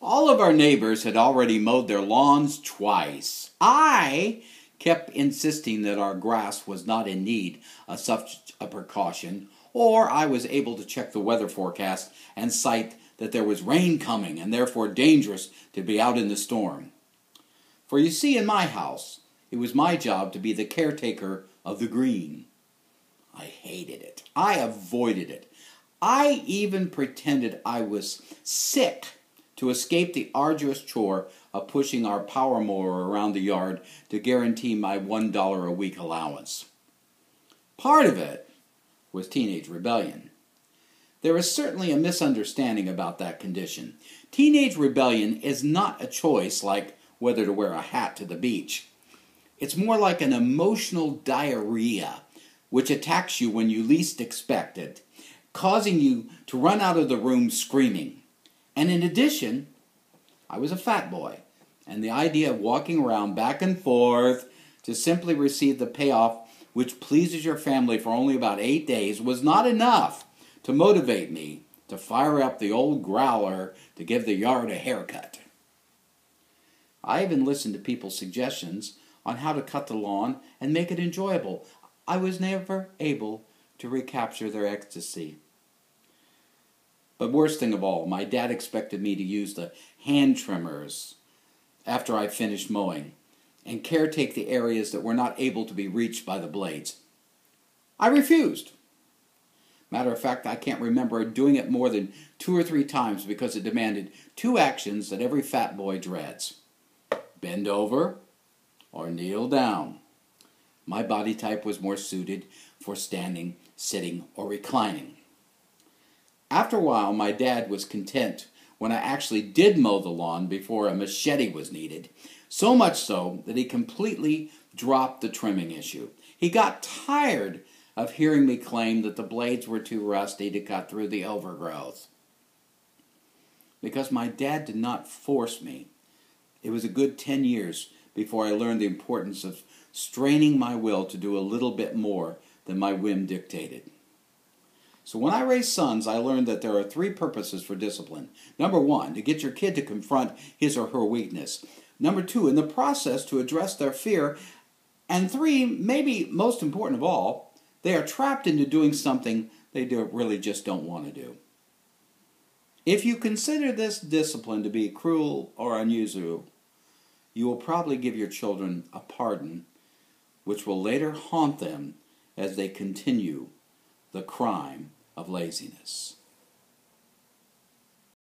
All of our neighbors had already mowed their lawns twice. I kept insisting that our grass was not in need of such a precaution, or I was able to check the weather forecast and cite that there was rain coming and therefore dangerous to be out in the storm. For you see, in my house, it was my job to be the caretaker of the green. I hated it. I avoided it. I even pretended I was sick to escape the arduous chore of pushing our power mower around the yard to guarantee my $1 a week allowance. Part of it was teenage rebellion. There is certainly a misunderstanding about that condition. Teenage rebellion is not a choice like whether to wear a hat to the beach. It's more like an emotional diarrhea which attacks you when you least expect it, causing you to run out of the room screaming. And in addition, I was a fat boy, and the idea of walking around back and forth to simply receive the payoff which pleases your family for only about eight days was not enough to motivate me to fire up the old growler to give the yard a haircut. I even listened to people's suggestions on how to cut the lawn and make it enjoyable. I was never able to recapture their ecstasy. But worst thing of all, my dad expected me to use the hand trimmers after I finished mowing and caretake the areas that were not able to be reached by the blades. I refused. Matter of fact, I can't remember doing it more than two or three times because it demanded two actions that every fat boy dreads bend over or kneel down. My body type was more suited for standing, sitting, or reclining. After a while, my dad was content when I actually did mow the lawn before a machete was needed, so much so that he completely dropped the trimming issue. He got tired of hearing me claim that the blades were too rusty to cut through the overgrowth. Because my dad did not force me, it was a good 10 years before I learned the importance of straining my will to do a little bit more than my whim dictated. So when I raised sons, I learned that there are three purposes for discipline. Number one, to get your kid to confront his or her weakness. Number two, in the process, to address their fear. And three, maybe most important of all, they are trapped into doing something they really just don't want to do. If you consider this discipline to be cruel or unusual, you will probably give your children a pardon which will later haunt them as they continue the crime of laziness.